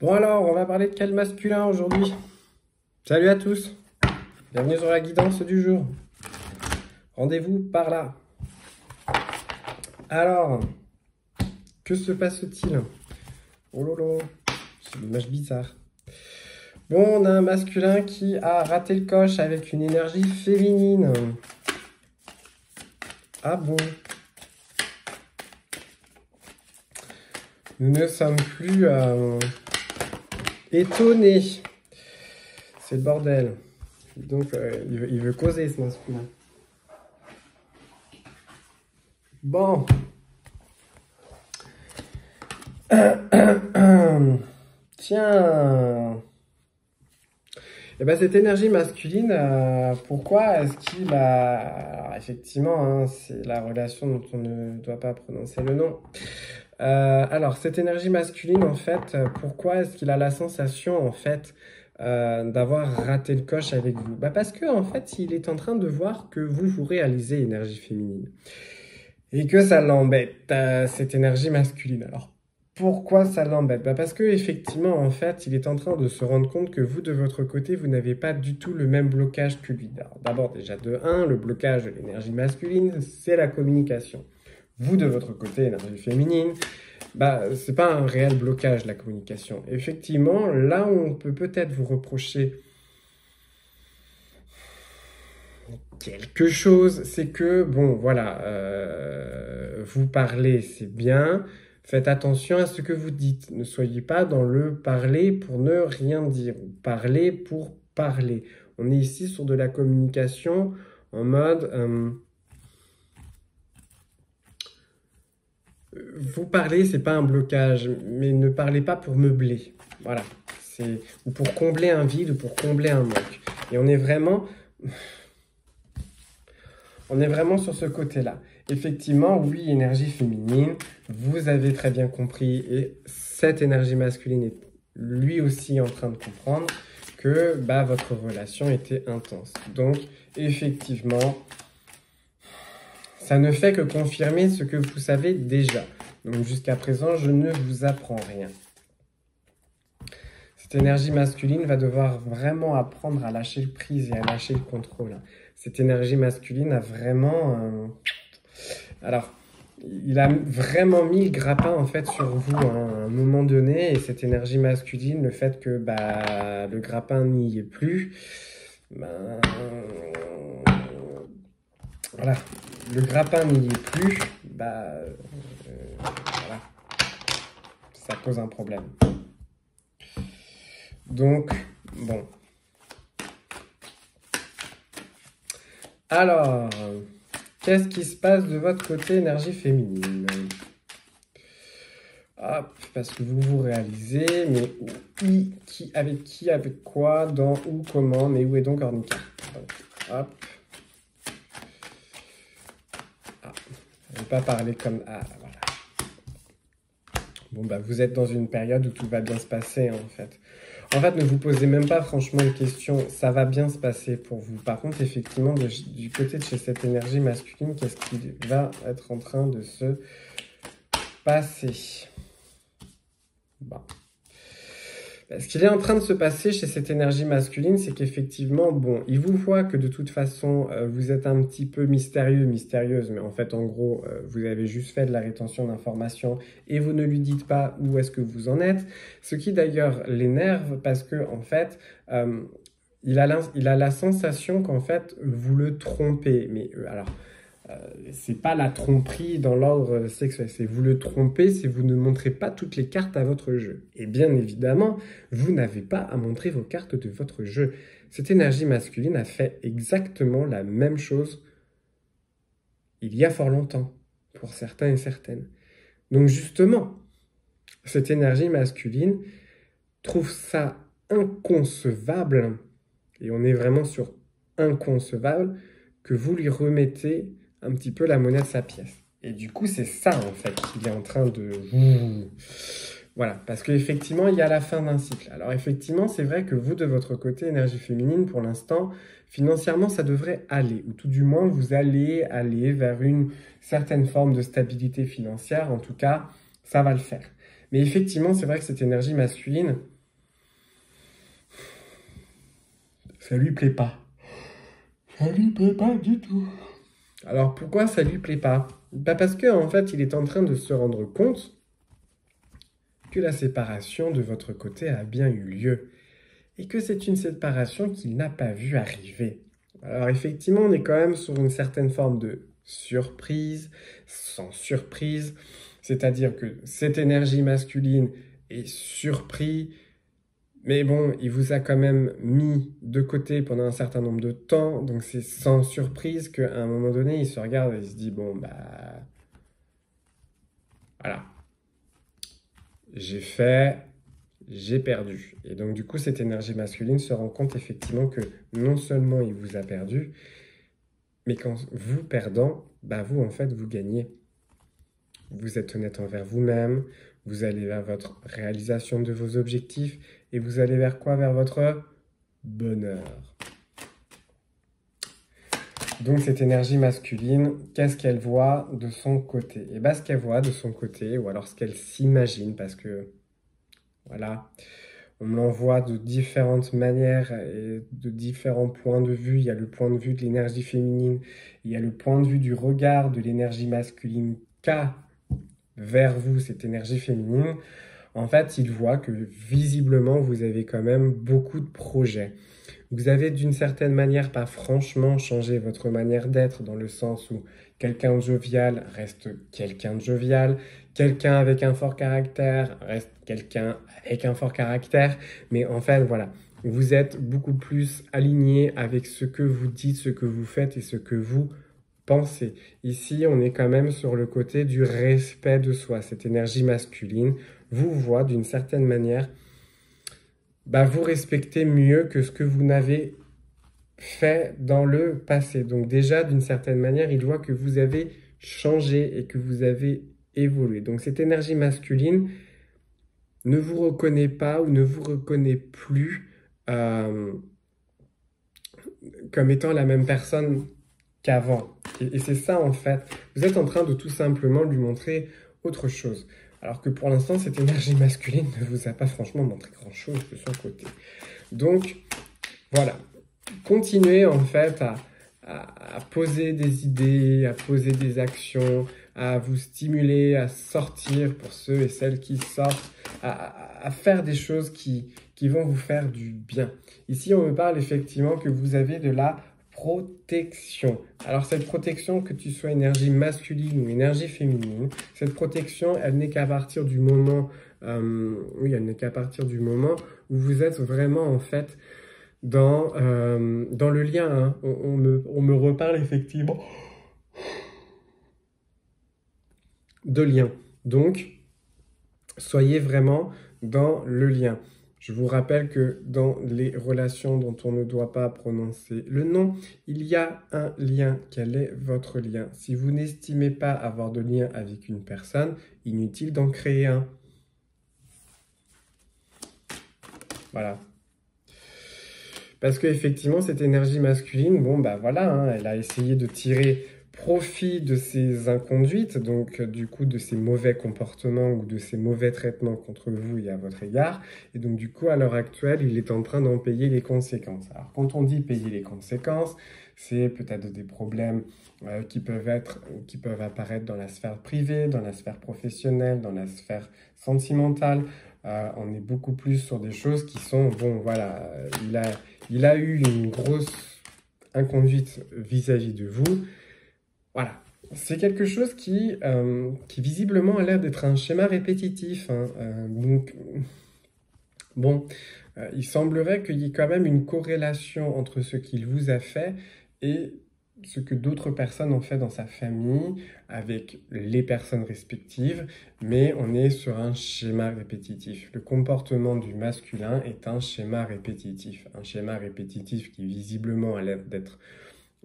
Bon alors, on va parler de quel masculin aujourd'hui? Salut à tous Bienvenue sur la guidance du jour. Rendez-vous par là. Alors, que se passe-t-il? Oh lolo, c'est une image bizarre. Bon, on a un masculin qui a raté le coche avec une énergie féminine. Ah bon? Nous ne sommes plus euh, étonnés. C'est le bordel. Donc, euh, il, veut, causer ce masculin. Bon. Tiens. Et ben cette énergie masculine, euh, pourquoi est-ce qu'il a... Effectivement, hein, c'est la relation dont on ne doit pas prononcer le nom. Euh, alors, cette énergie masculine, en fait, pourquoi est-ce qu'il a la sensation, en fait, euh, d'avoir raté le coche avec vous? Bah Parce que, en fait, il est en train de voir que vous, vous réalisez énergie féminine. Et que ça l'embête, euh, cette énergie masculine. Alors, pourquoi ça l'embête? Bah Parce que effectivement, en fait, il est en train de se rendre compte que vous, de votre côté, vous n'avez pas du tout le même blocage que lui. D'abord, déjà, de 1, le blocage de l'énergie masculine, c'est la communication. Vous, de votre côté, énergie féminine, bah, c'est pas un réel blocage, la communication. Effectivement, là où on peut peut-être vous reprocher quelque chose, c'est que, bon, voilà, euh, vous parlez, c'est bien, faites attention à ce que vous dites. Ne soyez pas dans le parler pour ne rien dire, ou parler pour parler. On est ici sur de la communication en mode... Euh, vous parlez, c'est pas un blocage, mais ne parlez pas pour meubler. Voilà. C'est, ou pour combler un vide ou pour combler un manque. Et on est vraiment, on est vraiment sur ce côté-là. Effectivement, oui, énergie féminine, vous avez très bien compris, et cette énergie masculine est lui aussi en train de comprendre que bah, votre relation était intense. Donc, effectivement, ça ne fait que confirmer ce que vous savez déjà. Donc jusqu'à présent, je ne vous apprends rien. Cette énergie masculine va devoir vraiment apprendre à lâcher le prise et à lâcher le contrôle. Cette énergie masculine a vraiment... Euh, alors, il a vraiment mis le grappin en fait sur vous à un moment donné et cette énergie masculine, le fait que bah, le grappin n'y est plus, ben, voilà, le grappin n'y est plus, bah, euh, voilà, ça pose un problème. Donc, bon. Alors, qu'est-ce qui se passe de votre côté énergie féminine? Hop, parce que vous vous réalisez, mais qui, avec qui, avec quoi, dans, où, comment, mais où est donc Ornica? Hop. Pas parler comme... Ah, voilà. Bon, bah, vous êtes dans une période où tout va bien se passer, en fait. En fait, ne vous posez même pas franchement une question, ça va bien se passer pour vous. Par contre, effectivement, du côté de chez cette énergie masculine, qu'est-ce qui va être en train de se passer? Bon. Ce qu'il est en train de se passer chez cette énergie masculine, c'est qu'effectivement, bon, il vous voit que de toute façon, euh, vous êtes un petit peu mystérieux, mystérieuse, mais en fait, en gros, euh, vous avez juste fait de la rétention d'informations et vous ne lui dites pas où est-ce que vous en êtes. Ce qui d'ailleurs l'énerve parce que, en fait, euh, il, a la, il a la sensation qu'en fait, vous le trompez. Mais alors, c'est pas la tromperie dans l'ordre sexuel, c'est vous le trompez si vous ne montrez pas toutes les cartes à votre jeu. Et bien évidemment, vous n'avez pas à montrer vos cartes de votre jeu. Cette énergie masculine a fait exactement la même chose il y a fort longtemps, pour certains et certaines. Donc justement, cette énergie masculine trouve ça inconcevable, et on est vraiment sur inconcevable, que vous lui remettez un petit peu la monnaie de sa pièce. Et du coup, c'est ça, en fait, qu'il est en train de... Voilà, parce qu'effectivement, il y a la fin d'un cycle. Alors effectivement, c'est vrai que vous, de votre côté, énergie féminine, pour l'instant, financièrement, ça devrait aller, ou tout du moins, vous allez aller vers une certaine forme de stabilité financière. En tout cas, ça va le faire. Mais effectivement, c'est vrai que cette énergie masculine, ça lui plaît pas. Ça lui plaît pas du tout. Alors pourquoi ça lui plaît pas? Bah Parce qu'en en fait, il est en train de se rendre compte que la séparation de votre côté a bien eu lieu et que c'est une séparation qu'il n'a pas vu arriver. Alors effectivement, on est quand même sur une certaine forme de surprise, sans surprise, c'est-à-dire que cette énergie masculine est surpris, mais bon, il vous a quand même mis de côté pendant un certain nombre de temps, donc c'est sans surprise qu'à un moment donné, il se regarde et il se dit, bon, bah... Voilà. J'ai fait, j'ai perdu. Et donc du coup, cette énergie masculine se rend compte effectivement que non seulement il vous a perdu, mais quand vous perdant, bah vous en fait, vous gagnez. Vous êtes honnête envers vous-même, vous allez vers votre réalisation de vos objectifs et vous allez vers quoi? Vers votre bonheur. Donc cette énergie masculine, qu'est-ce qu'elle voit de son côté? Et bien ce qu'elle voit de son côté, ou alors ce qu'elle s'imagine, parce que voilà, on l'envoie de différentes manières et de différents points de vue. Il y a le point de vue de l'énergie féminine, il y a le point de vue du regard de l'énergie masculine qu'a vers vous cette énergie féminine, en fait, il voit que visiblement, vous avez quand même beaucoup de projets. Vous avez d'une certaine manière pas franchement changé votre manière d'être dans le sens où quelqu'un de jovial reste quelqu'un de jovial, quelqu'un avec un fort caractère reste quelqu'un avec un fort caractère, mais en fait, voilà, vous êtes beaucoup plus aligné avec ce que vous dites, ce que vous faites et ce que vous Ici, on est quand même sur le côté du respect de soi. Cette énergie masculine vous voit d'une certaine manière bah, vous respecter mieux que ce que vous n'avez fait dans le passé. Donc déjà, d'une certaine manière, il voit que vous avez changé et que vous avez évolué. Donc cette énergie masculine ne vous reconnaît pas ou ne vous reconnaît plus euh, comme étant la même personne qu'avant. Et, c'est ça en fait. Vous êtes en train de tout simplement lui montrer autre chose. Alors que pour l'instant, cette énergie masculine ne vous a pas franchement montré grand-chose de son côté. Donc, voilà. Continuez en fait à, poser des idées, à poser des actions, à vous stimuler, à sortir pour ceux et celles qui sortent, à, à faire des choses qui, qui vont vous faire du bien. Ici, on me parle effectivement que vous avez de la protection. Alors cette protection, que tu sois énergie masculine ou énergie féminine, cette protection, elle n'est qu'à partir du moment, euh, oui, elle n'est qu'à partir du moment où vous êtes vraiment en fait dans, euh, dans le lien. Hein. On, me, on me reparle effectivement de lien. Donc, soyez vraiment dans le lien. Je vous rappelle que dans les relations dont on ne doit pas prononcer le nom, il y a un lien. Quel est votre lien? Si vous n'estimez pas avoir de lien avec une personne, inutile d'en créer un. Voilà. Parce qu'effectivement, cette énergie masculine, bon, bah voilà, hein, elle a essayé de tirer profit de ces inconduites, donc euh, du coup de ces mauvais comportements ou de ces mauvais traitements contre vous et à votre égard. Et donc du coup, à l'heure actuelle, il est en train d'en payer les conséquences. Alors quand on dit payer les conséquences, c'est peut-être des problèmes euh, qui peuvent être, qui peuvent apparaître dans la sphère privée, dans la sphère professionnelle, dans la sphère sentimentale. Euh, on est beaucoup plus sur des choses qui sont, bon voilà, il a, il a eu une grosse inconduite vis-à-vis de vous. Voilà. C'est quelque chose qui, euh, qui visiblement a l'air d'être un schéma répétitif. Hein. Euh, donc, bon, euh, il semblerait qu'il y ait quand même une corrélation entre ce qu'il vous a fait et ce que d'autres personnes ont fait dans sa famille avec les personnes respectives, mais on est sur un schéma répétitif. Le comportement du masculin est un schéma répétitif, un schéma répétitif qui visiblement a l'air d'être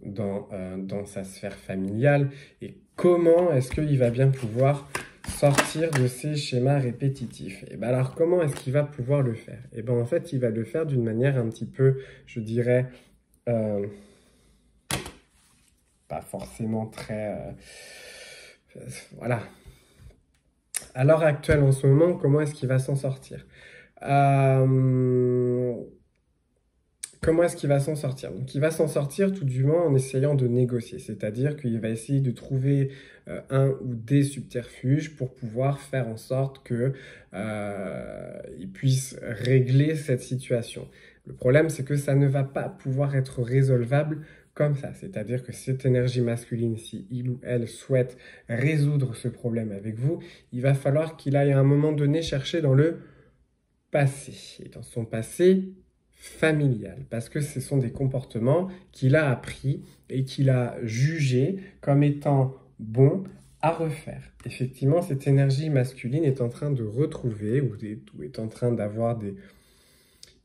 dans, euh, dans sa sphère familiale et comment est-ce qu'il va bien pouvoir sortir de ces schémas répétitifs? Et ben alors comment est-ce qu'il va pouvoir le faire? Et ben en fait il va le faire d'une manière un petit peu, je dirais, euh, pas forcément très, euh, voilà, à l'heure actuelle, en ce moment, comment est-ce qu'il va s'en sortir? Comment est-ce qu'il va s'en sortir Donc, il va s'en sortir tout du moins en essayant de négocier, c'est-à-dire qu'il va essayer de trouver euh, un ou des subterfuges pour pouvoir faire en sorte que euh, il puisse régler cette situation. Le problème, c'est que ça ne va pas pouvoir être résolvable comme ça. C'est-à-dire que cette énergie masculine, si il ou elle souhaite résoudre ce problème avec vous, il va falloir qu'il aille à un moment donné chercher dans le passé. Et dans son passé familial, parce que ce sont des comportements qu'il a appris et qu'il a jugés comme étant bons à refaire. Effectivement, cette énergie masculine est en train de retrouver ou est en train d'avoir des,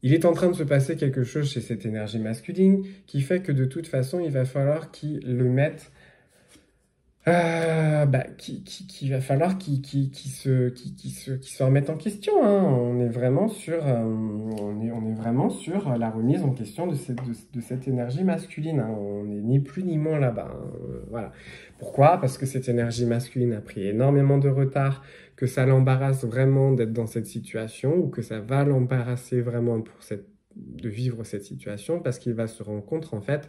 il est en train de se passer quelque chose chez cette énergie masculine qui fait que de toute façon, il va falloir qu'il le mette euh, bah, qui, qui, qui, va falloir qu'il qui, qui se, qui, qui, se, qui se remette en question. Hein. On est vraiment sur, euh, on est, on est vraiment sur la remise en question de cette, de, de cette énergie masculine. Hein. On n'est ni plus ni moins là-bas. Hein. Voilà. Pourquoi? Parce que cette énergie masculine a pris énormément de retard, que ça l'embarrasse vraiment d'être dans cette situation ou que ça va l'embarrasser vraiment pour cette, de vivre cette situation parce qu'il va se rendre compte en fait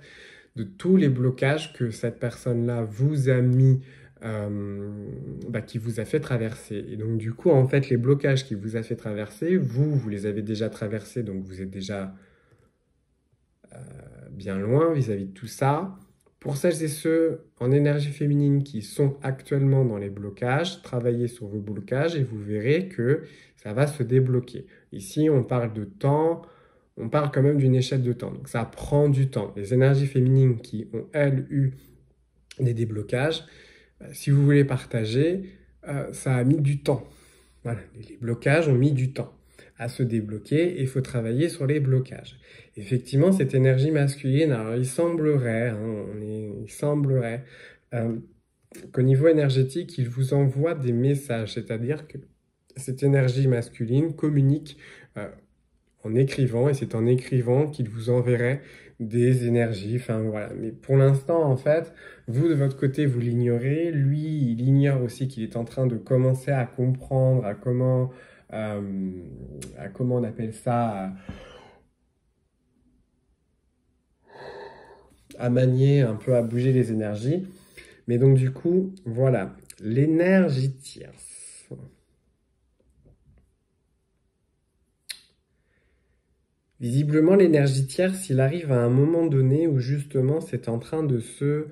de tous les blocages que cette personne-là vous a mis, euh, bah, qui vous a fait traverser. Et donc du coup, en fait, les blocages qui vous a fait traverser, vous, vous les avez déjà traversés, donc vous êtes déjà euh, bien loin vis-à-vis de tout ça. Pour celles et ceux en énergie féminine qui sont actuellement dans les blocages, travaillez sur vos blocages et vous verrez que ça va se débloquer. Ici, on parle de temps, on parle quand même d'une échelle de temps. Donc ça prend du temps. Les énergies féminines qui ont, elles, eu des déblocages, euh, si vous voulez partager, euh, ça a mis du temps. Les blocages ont mis du temps à se débloquer et il faut travailler sur les blocages. Effectivement, cette énergie masculine, alors il semblerait, hein, il semblerait euh, qu'au niveau énergétique, il vous envoie des messages, c'est-à-dire que cette énergie masculine communique en écrivant, et c'est en écrivant qu'il vous enverrait des énergies. Enfin voilà. Mais pour l'instant, en fait, vous de votre côté, vous l'ignorez. Lui, il ignore aussi qu'il est en train de commencer à comprendre à comment, euh, à comment on appelle ça, à manier un peu, à bouger les énergies. Mais donc du coup, voilà, l'énergie tierce. Visiblement, l'énergie tierce, il arrive à un moment donné où justement c'est en train de se...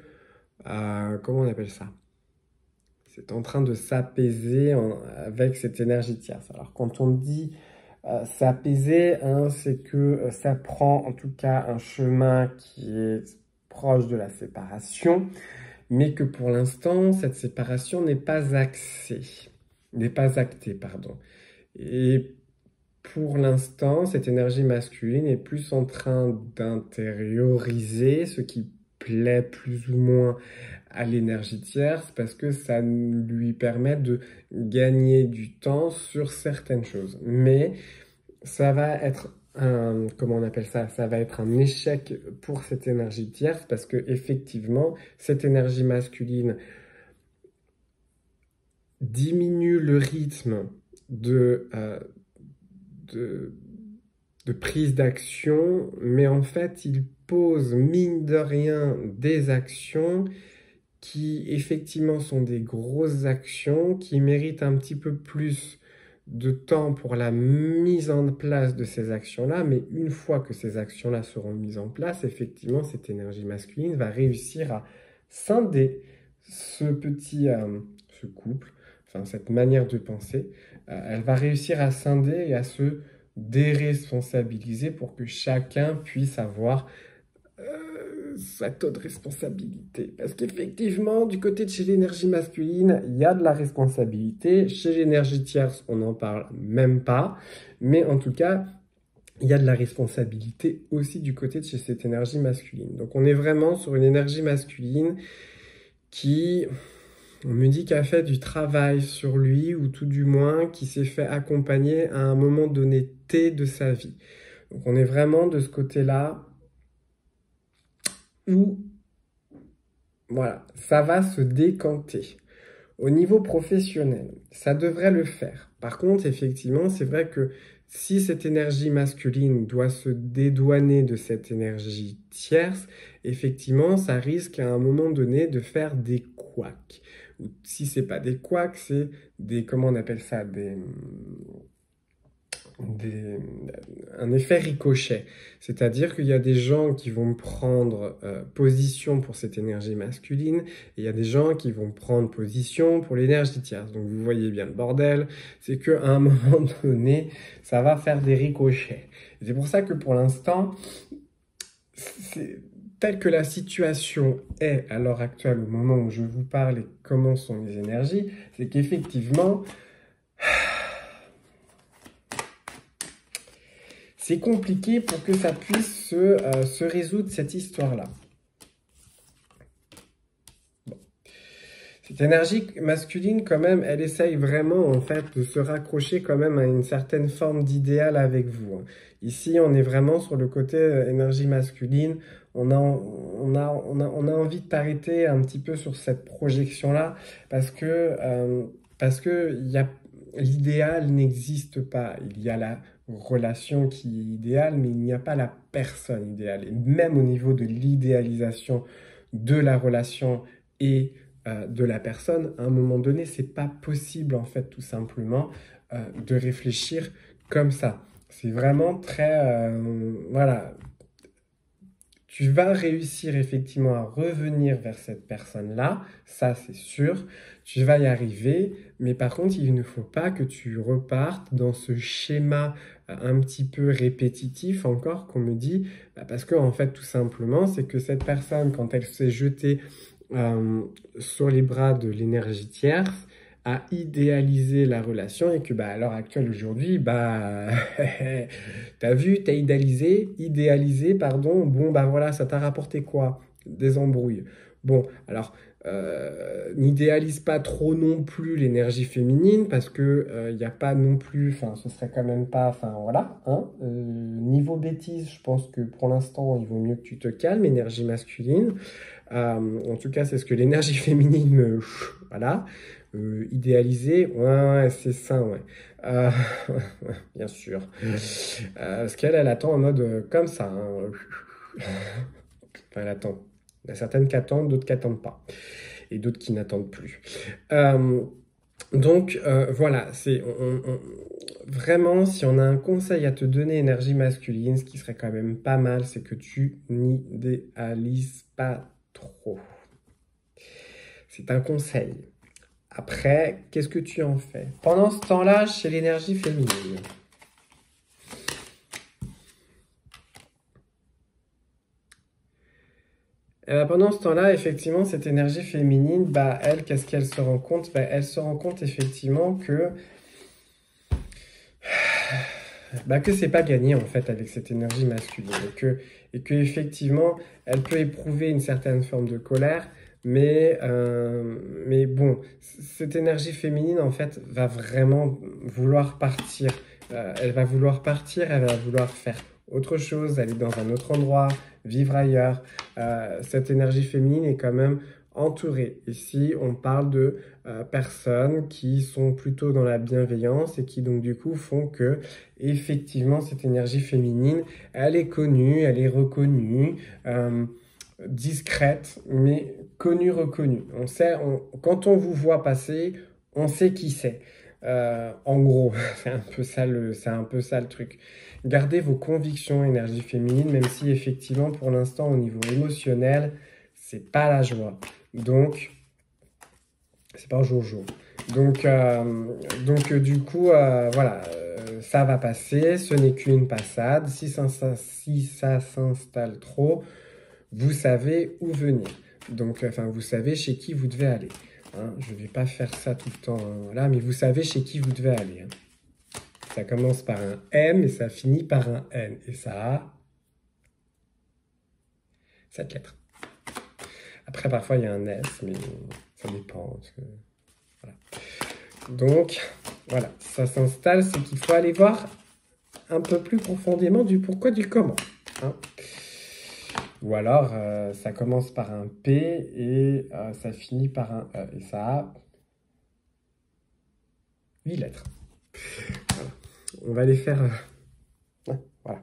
Euh, comment on appelle ça? C'est en train de s'apaiser avec cette énergie tierce. Alors quand on dit euh, s'apaiser, hein, c'est que euh, ça prend en tout cas un chemin qui est proche de la séparation, mais que pour l'instant, cette séparation n'est pas axée, n'est pas actée, pardon. Et pour l'instant, cette énergie masculine est plus en train d'intérioriser ce qui plaît plus ou moins à l'énergie tierce parce que ça lui permet de gagner du temps sur certaines choses. Mais ça va être un, comment on appelle ça, ça va être un échec pour cette énergie tierce parce que effectivement, cette énergie masculine diminue le rythme de, euh, de, prise d'action, mais en fait, il pose, mine de rien, des actions qui effectivement sont des grosses actions, qui méritent un petit peu plus de temps pour la mise en place de ces actions-là, mais une fois que ces actions-là seront mises en place, effectivement, cette énergie masculine va réussir à scinder ce petit, euh, ce couple, cette manière de penser, euh, elle va réussir à scinder et à se déresponsabiliser pour que chacun puisse avoir euh, sa taux de responsabilité. Parce qu'effectivement, du côté de chez l'énergie masculine, il y a de la responsabilité. Chez l'énergie tierce, on n'en parle même pas. Mais en tout cas, il y a de la responsabilité aussi du côté de chez cette énergie masculine. Donc on est vraiment sur une énergie masculine qui on me dit a fait du travail sur lui, ou tout du moins qui s'est fait accompagner à un moment donné T de sa vie. Donc on est vraiment de ce côté-là où, voilà, ça va se décanter. Au niveau professionnel, ça devrait le faire. Par contre, effectivement, c'est vrai que si cette énergie masculine doit se dédouaner de cette énergie tierce, effectivement, ça risque à un moment donné de faire des couacs. Ou si c'est pas des couacs, c'est des comment on appelle ça des un effet ricochet. C'est-à-dire qu'il y a des gens qui vont prendre euh, position pour cette énergie masculine et il y a des gens qui vont prendre position pour l'énergie tierce. Donc vous voyez bien le bordel, c'est qu'à un moment donné, ça va faire des ricochets. C'est pour ça que pour l'instant, tel que la situation est à l'heure actuelle, au moment où je vous parle et comment sont les énergies, c'est qu'effectivement, c'est compliqué pour que ça puisse se, euh, résoudre cette histoire-là. Cette énergie masculine, quand même, elle essaye vraiment, en fait, de se raccrocher quand même à une certaine forme d'idéal avec vous. Hein. Ici, on est vraiment sur le côté euh, énergie masculine. On a, on a, on a, on a envie de t'arrêter un petit peu sur cette projection-là parce que, euh, parce que l'idéal n'existe pas. Il y a la relation qui est idéale, mais il n'y a pas la personne idéale. Et même au niveau de l'idéalisation de la relation et euh, de la personne, à un moment donné, c'est pas possible en fait tout simplement euh, de réfléchir comme ça. C'est vraiment très euh, voilà. Tu vas réussir effectivement à revenir vers cette personne-là, ça c'est sûr. Tu vas y arriver, mais par contre, il ne faut pas que tu repartes dans ce schéma un petit peu répétitif encore qu'on me dit, bah, parce que en fait tout simplement c'est que cette personne quand elle s'est jetée euh, sur les bras de l'énergie tierce a idéalisé la relation et que bah, à l'heure actuelle aujourd'hui, bah t'as vu, t'as idéalisé, idéalisé, pardon, bon bah voilà, ça t'a rapporté quoi? Des embrouilles. Bon, alors euh, n'idéalise pas trop non plus l'énergie féminine parce que il euh, n'y a pas non plus, enfin ce serait quand même pas, enfin voilà. Hein, euh, niveau bêtise, je pense que pour l'instant il vaut mieux que tu te calmes, énergie masculine. En tout cas, c'est ce que l'énergie féminine, voilà, idéaliser, ouais, c'est ça, ouais. bien sûr. parce qu'elle, elle attend en mode comme ça. Hein. enfin, elle attend il y a certaines qui attendent, d'autres qui n'attendent pas. Et d'autres qui n'attendent plus. Euh, donc euh, voilà, c'est vraiment si on a un conseil à te donner énergie masculine, ce qui serait quand même pas mal, c'est que tu n'idéalises pas trop. C'est un conseil. Après, qu'est-ce que tu en fais? Pendant ce temps-là, chez l'énergie féminine, Euh, pendant ce temps-là, effectivement, cette énergie féminine, bah, elle, qu'est-ce qu'elle se rend compte? Bah, Elle se rend compte effectivement que bah, que c'est pas gagné en fait avec cette énergie masculine et que et que effectivement elle peut éprouver une certaine forme de colère mais euh, mais bon cette énergie féminine en fait va vraiment vouloir partir euh, elle va vouloir partir elle va vouloir faire autre chose aller dans un autre endroit vivre ailleurs. Euh, cette énergie féminine est quand même entourée. Ici, on parle de euh, personnes qui sont plutôt dans la bienveillance et qui donc du coup font que effectivement cette énergie féminine, elle est connue, elle est reconnue, euh, discrète, mais connue, reconnue. On sait, quand on vous voit passer, on sait qui c'est. en gros, c'est un peu ça le, c'est un peu ça truc. Gardez vos convictions énergie féminine, même si effectivement pour l'instant au niveau émotionnel, c'est pas la joie. Donc, c'est pas jour-jour. Donc, euh, donc euh, du coup, euh, voilà, ça va passer, ce n'est qu'une passade. Si ça, si ça s'installe trop, vous savez où venir. Donc, enfin, vous savez chez qui vous devez aller. Hein. Je ne vais pas faire ça tout le temps là, mais vous savez chez qui vous devez aller. Hein. Ça commence par un M et ça finit par un N. Et ça a cette lettre. Après, parfois, il y a un S, mais ça dépend. Donc, voilà, ça s'installe, c'est qu'il faut aller voir un peu plus profondément du pourquoi, du comment. Hein. Ou alors, euh, ça commence par un P et euh, ça finit par un E. Et ça a 8 lettres. On va les faire... Euh, voilà.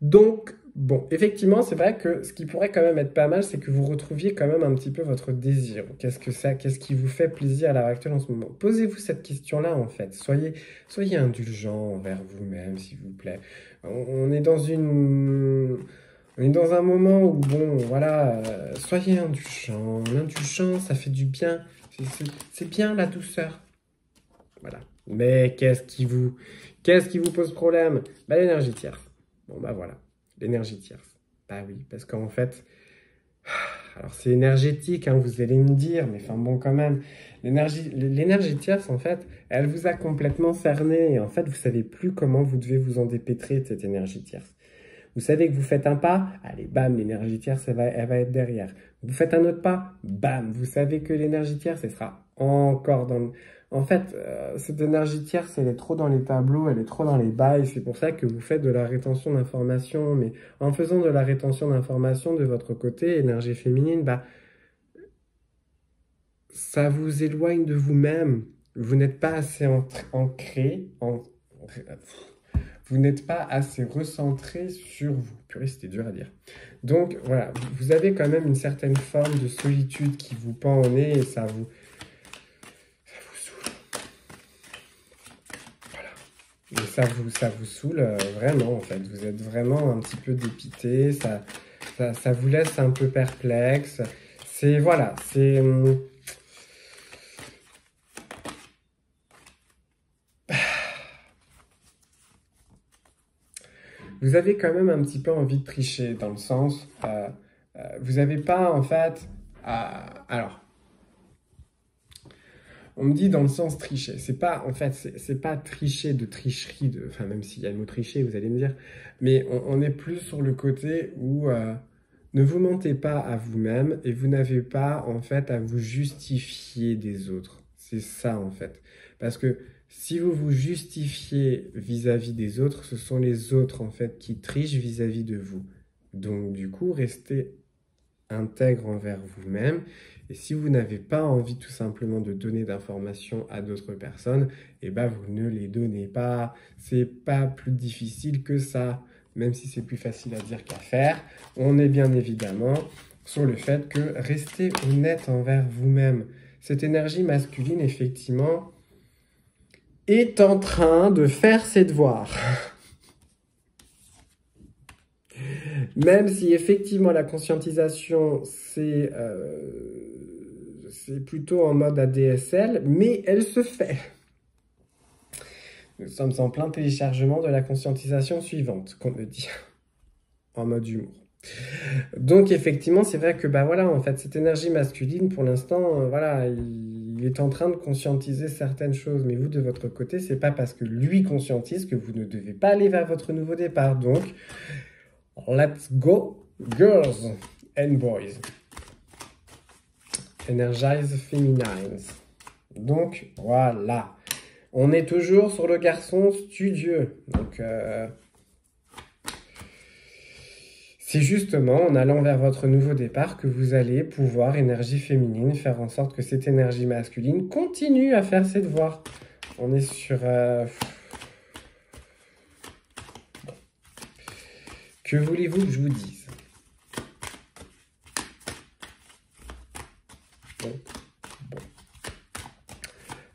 Donc, Bon, effectivement, c'est vrai que ce qui pourrait quand même être pas mal, c'est que vous retrouviez quand même un petit peu votre désir. Qu'est-ce que ça, qu'est-ce qui vous fait plaisir à l'heure actuelle en ce moment? Posez-vous cette question-là en fait. Soyez, soyez indulgent envers vous-même, s'il vous plaît. On, est dans une, on est dans un moment où bon, voilà, euh, soyez indulgent. L'indulgence, ça fait du bien. C'est bien la douceur. Voilà. Mais qu'est-ce qui vous, qu'est-ce qui vous pose problème? Bah l'énergie tierce. Bon bah voilà l'énergie tierce. Bah oui, parce qu'en fait, alors c'est énergétique, hein, vous allez me dire, mais enfin bon quand même, l'énergie, tierce en fait, elle vous a complètement cerné et en fait vous savez plus comment vous devez vous en dépêtrer de cette énergie tierce. Vous savez que vous faites un pas, allez, bam, l'énergie tierce, elle va, elle va être derrière. Vous faites un autre pas, bam, vous savez que l'énergie tierce, elle sera encore dans, en fait, euh, cette énergie tierce, elle est trop dans les tableaux, elle est trop dans les bails. C'est pour ça que vous faites de la rétention d'informations. Mais en faisant de la rétention d'informations de votre côté, énergie féminine, bah, ça vous éloigne de vous-même. Vous n'êtes pas assez ancré, vous n'êtes pas assez recentré sur vous. Purée, c'était dur à dire. Donc voilà, vous avez quand même une certaine forme de solitude qui vous pend au nez et ça vous, Et ça vous, ça vous saoule euh, vraiment, en fait. Vous êtes vraiment un petit peu dépité, ça, ça, vous laisse un peu perplexe. C'est, voilà, c'est... Hum, vous avez quand même un petit peu envie de tricher, dans le sens, euh, euh, vous n'avez pas, en fait... alors, on me dit dans le sens tricher. C'est pas, en fait, c'est pas tricher de tricherie, de, enfin, même s'il y a le mot tricher, vous allez me dire, mais on, est plus sur le côté où euh, ne vous mentez pas à vous-même et vous n'avez pas, en fait, à vous justifier des autres. C'est ça, en fait. Parce que si vous vous justifiez vis-à-vis des autres, ce sont les autres, en fait, qui trichent vis-à-vis -vis de vous. Donc, du coup, restez intègre envers vous-même et si vous n'avez pas envie tout simplement de donner d'informations à d'autres personnes, eh ben vous ne les donnez pas. C'est pas plus difficile que ça, même si c'est plus facile à dire qu'à faire. On est bien évidemment sur le fait que restez honnête envers vous-même. Cette énergie masculine, effectivement, est en train de faire ses devoirs. Même si effectivement la conscientisation, c'est euh, plutôt en mode ADSL, mais elle se fait. Nous sommes en plein téléchargement de la conscientisation suivante, qu'on me dit, en mode humour. Donc effectivement, c'est vrai que bah voilà, en fait, cette énergie masculine, pour l'instant, euh, voilà, il, est en train de conscientiser certaines choses, mais vous de votre côté, c'est pas parce que lui conscientise que vous ne devez pas aller vers votre nouveau départ. Donc, let's go, girls and boys. Energize Feminines. Donc voilà. On est toujours sur le garçon studieux. Donc euh, c'est justement en allant vers votre nouveau départ que vous allez pouvoir, énergie féminine, faire en sorte que cette énergie masculine continue à faire ses devoirs. On est sur... Euh, que voulez-vous que je vous dise?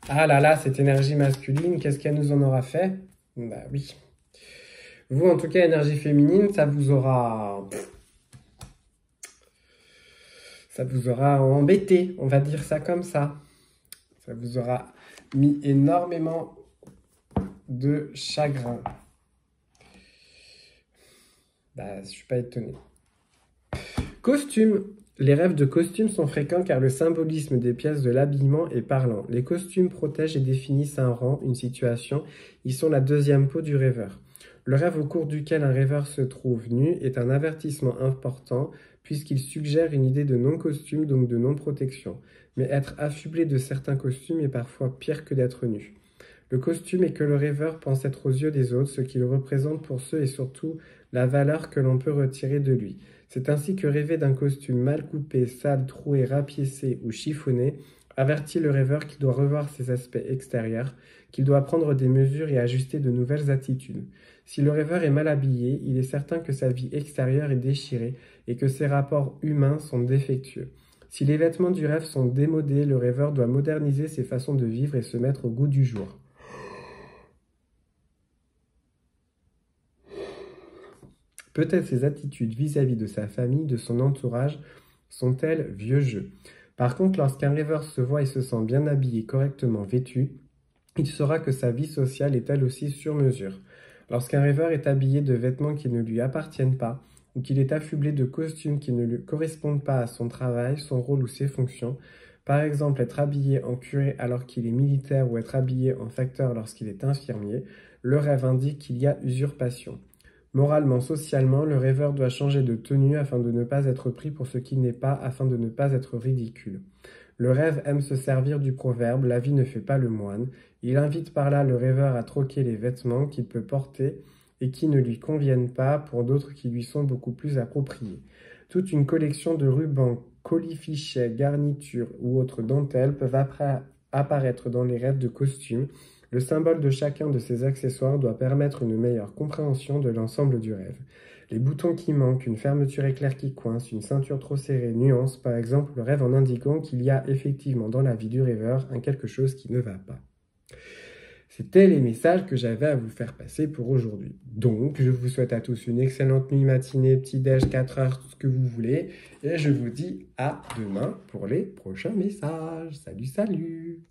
Ah là là, cette énergie masculine, qu'est-ce qu'elle nous en aura fait? Bah oui. Vous, en tout cas, énergie féminine, ça vous aura... Ça vous aura embêté, on va dire ça comme ça. Ça vous aura mis énormément de chagrin. Bah, je suis pas étonné. Costume. Les rêves de costumes sont fréquents car le symbolisme des pièces de l'habillement est parlant. Les costumes protègent et définissent un rang, une situation. Ils sont la deuxième peau du rêveur. Le rêve au cours duquel un rêveur se trouve nu est un avertissement important puisqu'il suggère une idée de non-costume, donc de non-protection. Mais être affublé de certains costumes est parfois pire que d'être nu. Le costume est que le rêveur pense être aux yeux des autres, ce qu'il représente pour ceux et surtout la valeur que l'on peut retirer de lui. C'est ainsi que rêver d'un costume mal coupé, sale, troué, rapiécé ou chiffonné avertit le rêveur qu'il doit revoir ses aspects extérieurs, qu'il doit prendre des mesures et ajuster de nouvelles attitudes. Si le rêveur est mal habillé, il est certain que sa vie extérieure est déchirée et que ses rapports humains sont défectueux. Si les vêtements du rêve sont démodés, le rêveur doit moderniser ses façons de vivre et se mettre au goût du jour. Peut-être ses attitudes vis-à-vis de sa famille, de son entourage, sont-elles vieux jeu. Par contre, lorsqu'un rêveur se voit et se sent bien habillé, correctement vêtu, il saura que sa vie sociale est elle aussi sur mesure. Lorsqu'un rêveur est habillé de vêtements qui ne lui appartiennent pas, ou qu'il est affublé de costumes qui ne lui correspondent pas à son travail, son rôle ou ses fonctions, par exemple être habillé en curé alors qu'il est militaire ou être habillé en facteur lorsqu'il est infirmier, le rêve indique qu'il y a usurpation. Moralement, socialement, le rêveur doit changer de tenue afin de ne pas être pris pour ce qu'il n'est pas, afin de ne pas être ridicule. Le rêve aime se servir du proverbe La vie ne fait pas le moine. Il invite par là le rêveur à troquer les vêtements qu'il peut porter et qui ne lui conviennent pas pour d'autres qui lui sont beaucoup plus appropriés. Toute une collection de rubans, colifichets, garnitures ou autres dentelles peuvent apparaître dans les rêves de costumes le symbole de chacun de ces accessoires doit permettre une meilleure compréhension de l'ensemble du rêve. Les boutons qui manquent, une fermeture éclair qui coince, une ceinture trop serrée, nuance par exemple le rêve en indiquant qu'il y a effectivement dans la vie du rêveur un quelque chose qui ne va pas. C'était les messages que j'avais à vous faire passer pour aujourd'hui. Donc, je vous souhaite à tous une excellente nuit, matinée, petit-déj, 4 heures, tout ce que vous voulez. Et je vous dis à demain pour les prochains messages. Salut, salut